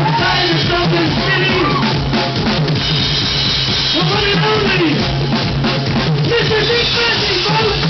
Find yourself in folks.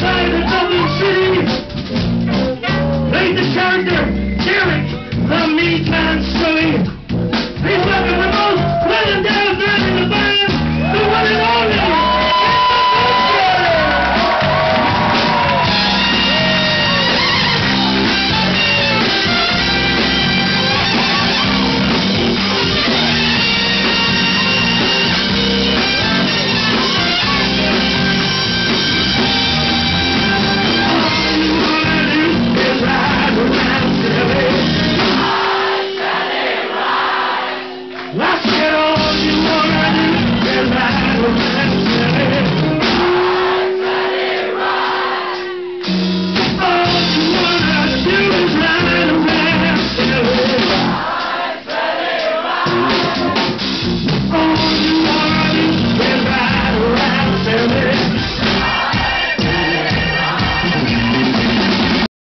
the